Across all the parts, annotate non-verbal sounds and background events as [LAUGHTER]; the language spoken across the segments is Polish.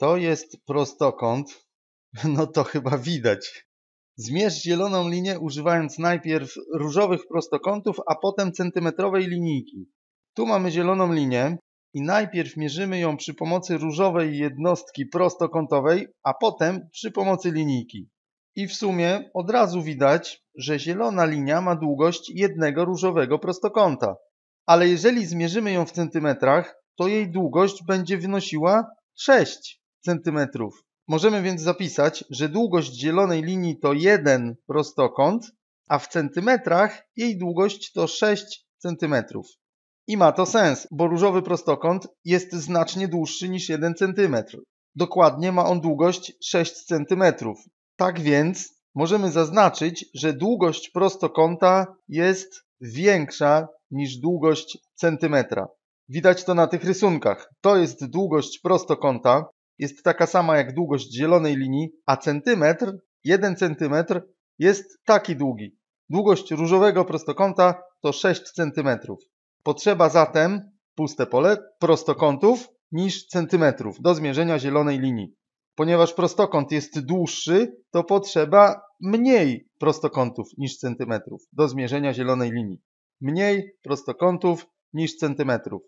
To jest prostokąt. [LAUGHS] No to chyba widać. Zmierz zieloną linię używając najpierw różowych prostokątów, a potem centymetrowej linijki. Tu mamy zieloną linię i najpierw mierzymy ją przy pomocy różowej jednostki prostokątowej, a potem przy pomocy linijki. I w sumie od razu widać, że zielona linia ma długość jednego różowego prostokąta. Ale jeżeli zmierzymy ją w centymetrach, to jej długość będzie wynosiła 6 centymetrów. Możemy więc zapisać, że długość zielonej linii to jeden prostokąt, a w centymetrach jej długość to 6 centymetrów. I ma to sens, bo różowy prostokąt jest znacznie dłuższy niż 1 cm. Dokładnie ma on długość 6 cm. Tak więc możemy zaznaczyć, że długość prostokąta jest większa niż długość centymetra. Widać to na tych rysunkach. To jest długość prostokąta, jest taka sama jak długość zielonej linii, a centymetr, 1 centymetr jest taki długi. Długość różowego prostokąta to 6 centymetrów. Potrzeba zatem, puste pole, prostokątów niż centymetrów do zmierzenia zielonej linii. Ponieważ prostokąt jest dłuższy, to potrzeba mniej prostokątów niż centymetrów do zmierzenia zielonej linii. Mniej prostokątów niż centymetrów.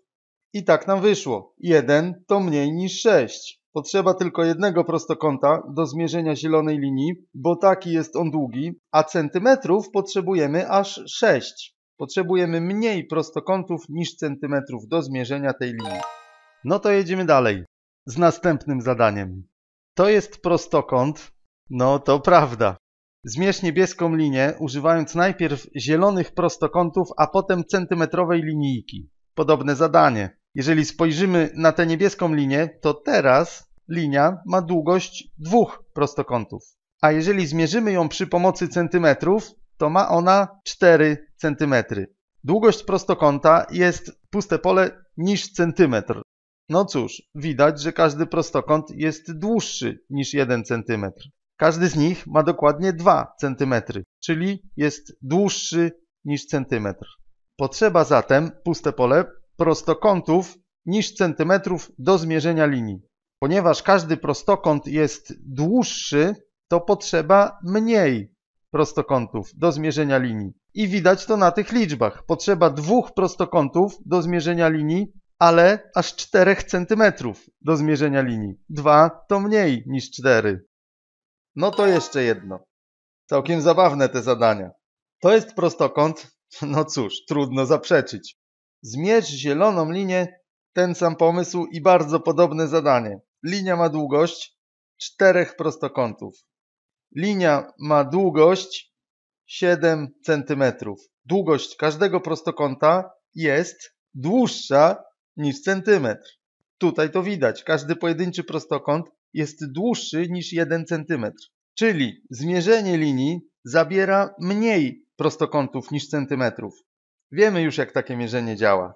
I tak nam wyszło. 1 to mniej niż 6. Potrzeba tylko jednego prostokąta do zmierzenia zielonej linii, bo taki jest on długi, a centymetrów potrzebujemy aż 6. Potrzebujemy mniej prostokątów niż centymetrów do zmierzenia tej linii. No to jedziemy dalej z następnym zadaniem. To jest prostokąt. No to prawda. Zmierz niebieską linię używając najpierw zielonych prostokątów, a potem centymetrowej linijki. Podobne zadanie. Jeżeli spojrzymy na tę niebieską linię, to teraz linia ma długość dwóch prostokątów. A jeżeli zmierzymy ją przy pomocy centymetrów, to ma ona 4 centymetry. Długość prostokąta jest puste pole niż centymetr. No cóż, widać, że każdy prostokąt jest dłuższy niż 1 cm. Każdy z nich ma dokładnie 2 cm, czyli jest dłuższy niż centymetr. Potrzeba zatem, puste pole, prostokątów niż centymetrów do zmierzenia linii. Ponieważ każdy prostokąt jest dłuższy, to potrzeba mniej prostokątów do zmierzenia linii. I widać to na tych liczbach. Potrzeba dwóch prostokątów do zmierzenia linii, ale aż 4 cm do zmierzenia linii. 2 to mniej niż 4. No to jeszcze jedno. Całkiem zabawne te zadania. To jest prostokąt, no cóż, trudno zaprzeczyć. Zmierz zieloną linię, ten sam pomysł i bardzo podobne zadanie. Linia ma długość czterech prostokątów. Linia ma długość 7 cm. Długość każdego prostokąta jest dłuższa niż centymetr. Tutaj to widać. Każdy pojedynczy prostokąt jest dłuższy niż 1 cm. Czyli zmierzenie linii zabiera mniej prostokątów niż centymetrów. Wiemy już jak takie mierzenie działa.